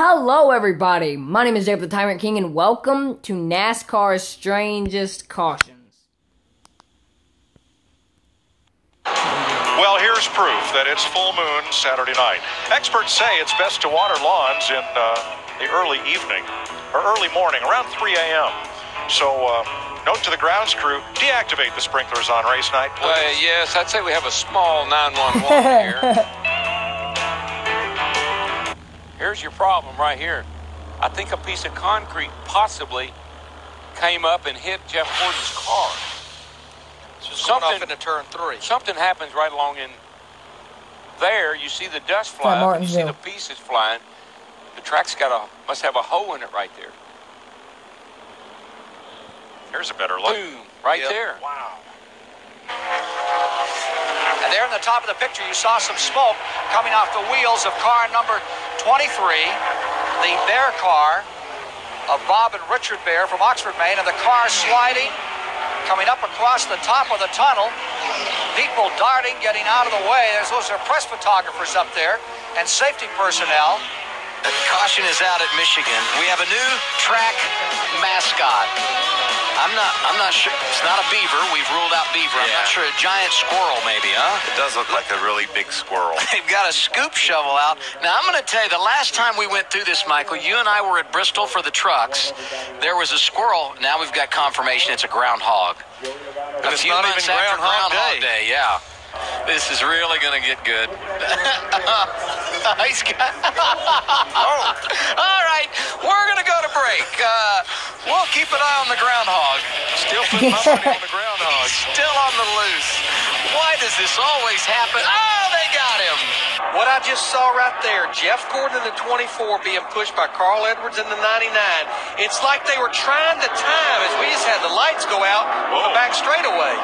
Hello, everybody. My name is Dave the Tyrant King, and welcome to NASCAR's Strangest Cautions. Well, here's proof that it's full moon Saturday night. Experts say it's best to water lawns in uh, the early evening or early morning, around 3 a.m. So, uh, note to the grounds crew: deactivate the sprinklers on race night. Please. Uh, yes, I'd say we have a small 911 here. Here's your problem right here. I think a piece of concrete possibly came up and hit Jeff Gordon's car. Just going off Something- into turn three. Something happens right along in there. You see the dust fly up, you see the pieces flying. The track's got a must have a hole in it right there. Here's a better look. Boom, right Yep. there. Wow. There in the top of the picture, you saw some smoke coming off the wheels of car number 23, the Bahre car of Bob and Richard Bahre from Oxford, Maine, and the car sliding, coming up across the top of the tunnel. People darting, getting out of the way. There's those are press photographers up there and safety personnel. Caution is out at Michigan. We have a new track mascot. I'm not. I'm not sure. It's not a beaver. We've ruled out beaver. I'm not sure. A giant squirrel, maybe, huh? It does look like a really big squirrel. They've got a scoop shovel out. Now, I'm going to tell you, the last time we went through this, Michael, you and I were at Bristol for the trucks. There was a squirrel. Now we've got confirmation it's a groundhog. And a it's few not months even after Groundhog Groundhog Day. Day. Yeah. This is really going to get good. He's got- Oh, All right, we're going to go to break. Uh, we'll keep an eye on the groundhog. Still putting my money on the groundhog. Still on the loose. Why does this always happen? Oh, they got him. What I just saw right there, Jeff Gordon in the 24 being pushed by Carl Edwards in the 99. It's like they were trying to time as we just had the lights go out on the back straightaway.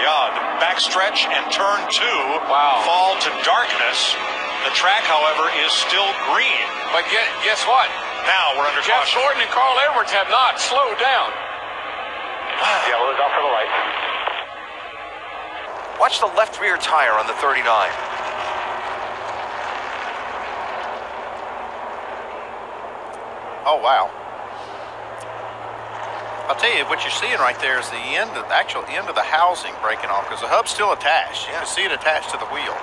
Yeah, backstretch and turn two Wow. fall to darkness. The track, however, is still green. But guess, guess what? Now we're under Jeff caution. Gordon and Carl Edwards have not slowed down. Yellow is off to the right. Watch the left rear tire on the 39. Oh wow! I'll tell you what you're seeing right there is the end, of, the actual end of the housing breaking off because the hub's still attached. You can see it attached to the wheel.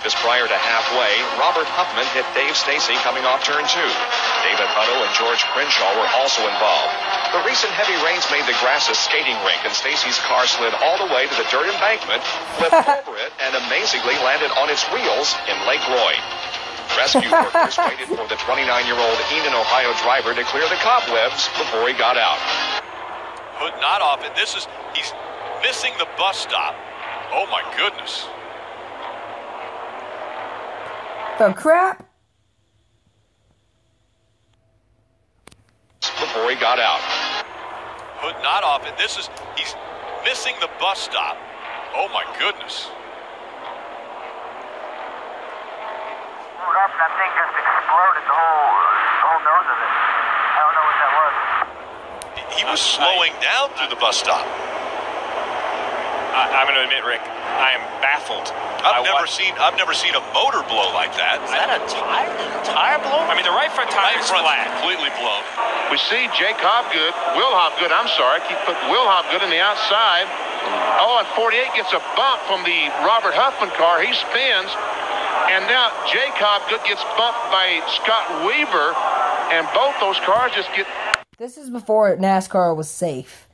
Just prior to halfway, Robert Huffman hit Dave Stacy coming off turn two. David Hutto and George Crenshaw were also involved. The recent heavy rains made the grass a skating rink, and Stacy's car slid all the way to the dirt embankment, flipped over it, and amazingly landed on its wheels in Lake Lloyd. Rescue workers waited for the 29-year-old Enon, Ohio driver to clear the cobwebs before he got out. Hood not off, and this is he's missing the bus stop. Oh my goodness! The crap? Before he got out. Hood not off, and this is he's missing the bus stop. Oh my goodness! up, and that thing just exploded the whole, the whole nose of it. I don't know what that was. He was slowing down through the bus stop. I, I'm going to admit, Rick, I am baffled. I've by never what- seen I've never seen a motor blow like that. Is that a tire? Tire blow? I mean, the right front tire is Front's flat. completely blown. We see Jake Hobgood, Will Hobgood, I'm sorry, I keep putting Will Hobgood on the outside. Oh, and 48 gets a bump from the Robert Huffman car. He spins. And now Jacob Hobgood gets bumped by Scott Weaver. And both those cars just get This is before NASCAR was safe.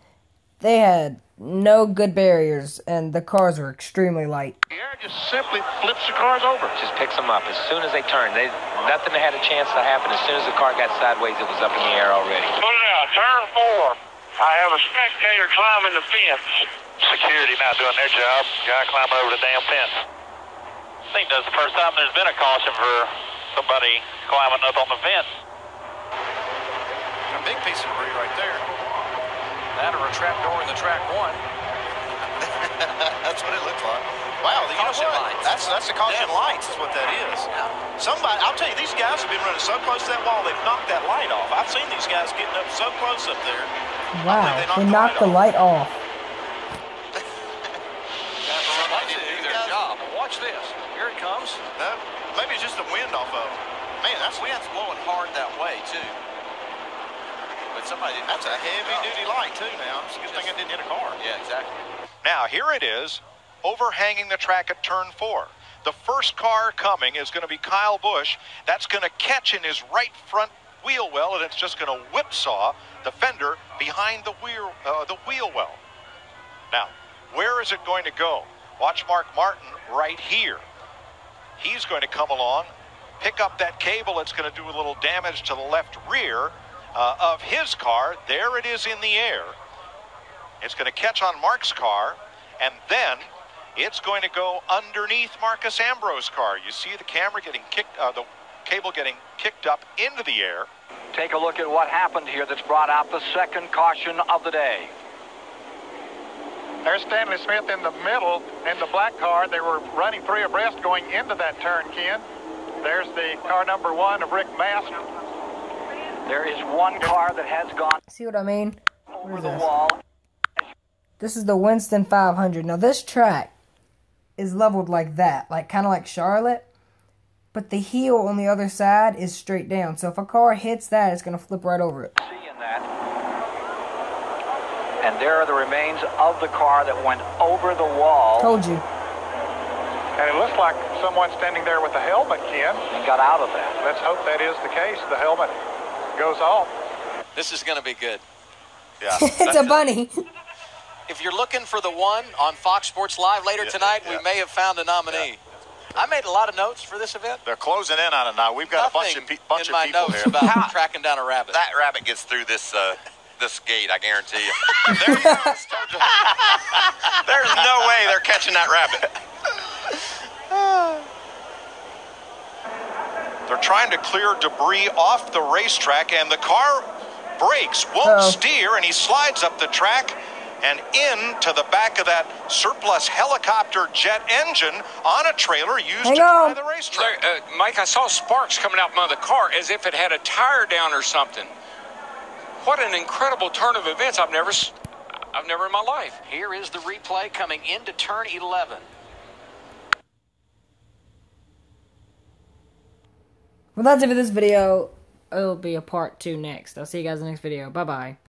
They had no good barriers, and the cars were extremely light. the air, just simply flips the cars over. Just picks them up as soon as they turn. They nothing had a chance to happen. As soon as the car got sideways, it was up in the air already. Put it out. Turn four. I have a spectator climbing the fence. Security not doing their job. Guy climbing over the damn fence. I think that's the first time there's been a caution for somebody climbing up on the fence. A big piece of debris right there. That or a trap door in the track one. That's what it looks like. Wow, you know Caution lights. That's that's the caution Yeah. lights is what that is. Somebody, I'll tell you, these guys have been running so close to that wall, they've knocked that light off. I've seen these guys getting up so close up there. Wow, they they knocked knocked the the light off. Somebody didn't do their job. Watch this. Here it comes. No, maybe it's just the wind off of them. That's wind's blowing hard that way too. But somebody didn't. That's a heavy duty light too. Now it's a good thing it didn't hit a car. Yeah, exactly. Now, here it is, overhanging the track at turn four. The first car coming is going to be Kyle Busch. That's going to catch in his right front wheel well, and it's just going to whipsaw the fender behind the wheel, uh, the wheel well. Now, where is it going to go? Watch Mark Martin right here. He's going to come along, pick up that cable. It's going to do a little damage to the left rear uh, of his car. There it is in the air. It's going to catch on Mark's car, and then it's going to go underneath Marcos Ambrose's car. You see the camera getting kicked, uh, the cable getting kicked up into the air. Take a look at what happened here that's brought out the second caution of the day. There's Stanley Smith in the middle in the black car. They were running three abreast going into that turn, Ken. There's the car number one of Rick Mast. There is one car that has gone See what I mean? Over is the this? wall. This is the Winston 500. Now this track is leveled like that, like kind of like Charlotte, but the heel on the other side is straight down. So if a car hits that, it's gonna flip right over it. Seeing that. And there are the remains of the car that went over the wall Told you. And it looks like someone standing there with a helmet, Ken. and got out of that. Let's hope that is the case. The helmet goes off. This is going to be good. Yeah. it's a bunny. If you're looking for the one on Fox Sports Live later Yeah, tonight, yeah. we may have found a nominee. I made a lot of notes for this event. They're closing in on it now. We've got Nothing a bunch of pe- bunch in of my people notes here. about tracking down a rabbit. That rabbit gets through this uh, this gate, I guarantee you. There you go. It's told you. There's no way they're catching that rabbit. They're trying to clear debris off the racetrack, and the car brakes, won't Uh-oh. steer, and he slides up the track and into the back of that surplus helicopter jet engine on a trailer used Hang to on. drive the racetrack. There, uh, Mike, I saw sparks coming out from the car as if it had a tire down or something. What an incredible turn of events! I've never, s- I've never in my life. Here is the replay coming into turn 11. Well, that's it for this video. It'll be a part two next. I'll see you guys in the next video. Bye bye.